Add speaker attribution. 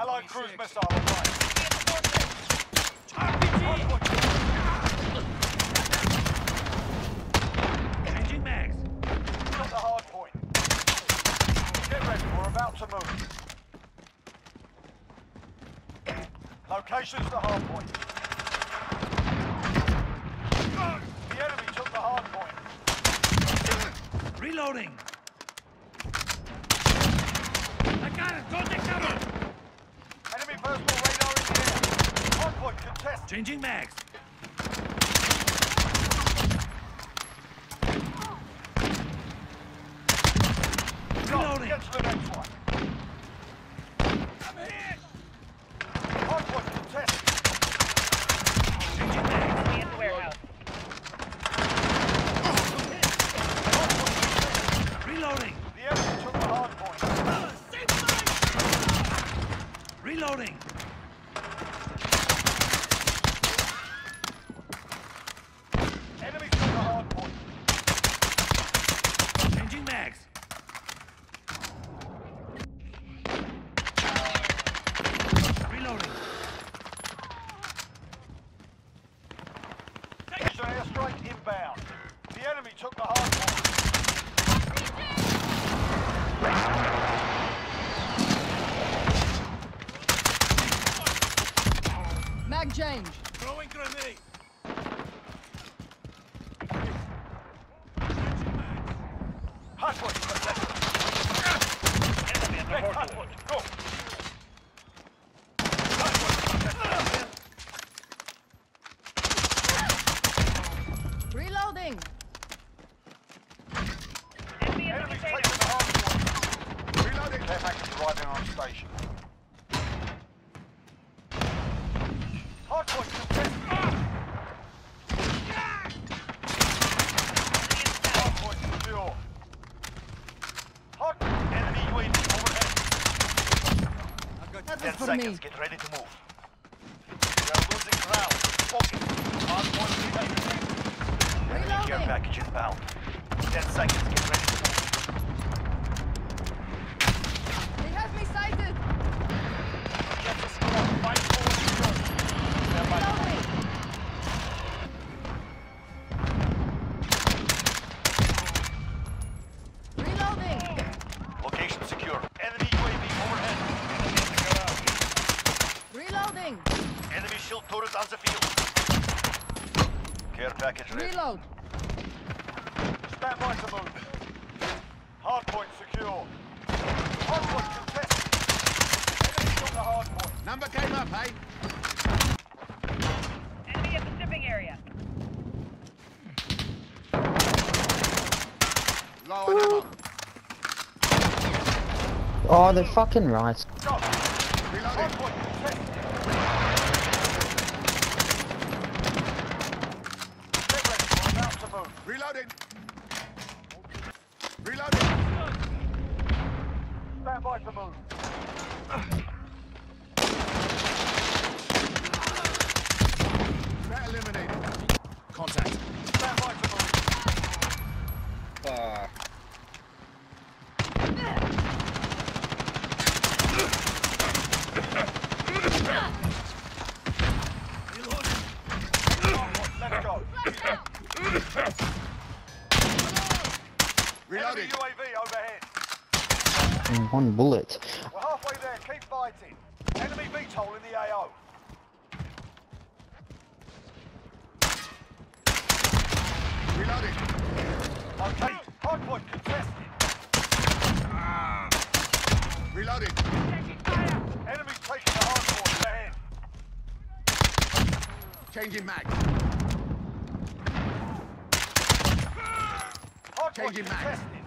Speaker 1: Allied cruise missile online.
Speaker 2: Changing mags.
Speaker 1: Got the hard point. Get ready, we're about to move. Location's the hard point. The enemy took the hard point.
Speaker 2: Reloading. I got it. Go take cover.
Speaker 1: Enemy personal radar in the air. Hard.
Speaker 2: Changing mags. Reloading.
Speaker 1: Get to the next one. Hard point contested.
Speaker 2: Changing mags.
Speaker 3: Enemy at the warehouse.
Speaker 1: Hard point contested.
Speaker 2: Reloading.
Speaker 1: The enemy took the hard point.
Speaker 2: Reloading.
Speaker 1: Enemy took the hard point.
Speaker 2: Changing mags. Reloading.
Speaker 1: Precision airstrike inbound. The enemy took the hard point.
Speaker 4: Mag change.
Speaker 2: Throwing grenade.
Speaker 1: Hard point.
Speaker 3: Enemy at the
Speaker 1: Next
Speaker 3: hard
Speaker 1: hard
Speaker 3: point.
Speaker 1: point. Go. Hard point.
Speaker 4: Reloading.
Speaker 3: Enemy at the
Speaker 1: Enemy's
Speaker 3: container.
Speaker 1: taking the hard point. Reloading. Care package arriving on station. Hard point contested. Hard secure. Hard enemy UAV overhead. Ten seconds.
Speaker 4: me.
Speaker 1: Get ready to move. We are losing ground. Focus. Hard point. Enemy care package inbound. Ten seconds. Get ready turret on the field. Care package ready.
Speaker 4: Reload.
Speaker 1: Stand by to move. Hard point secure. Hard point contested. Enemy on the hard point.
Speaker 5: Number came up, hey?
Speaker 3: Enemy at the shipping area.
Speaker 5: Low on ammo.
Speaker 6: Oh, they're fucking right.
Speaker 1: Go. Hard point contested. Get ready. We're about to move.
Speaker 5: Reloading. Reloading.
Speaker 1: Stand by to move.
Speaker 5: Threat eliminated.
Speaker 2: Contact.
Speaker 1: Stand by to move. Let's go. Enemy
Speaker 5: Reloading.
Speaker 1: UAV overhead.
Speaker 6: In one bullet.
Speaker 1: We're halfway there. Keep fighting. Enemy VTOL in the AO.
Speaker 5: Reloading.
Speaker 1: Okay. Hardpoint contested.
Speaker 5: Reloading.
Speaker 1: Enemy's taking the hardpoint ahead.
Speaker 5: Changing mag.
Speaker 1: Hardpoint
Speaker 5: Changing mag.
Speaker 1: contested.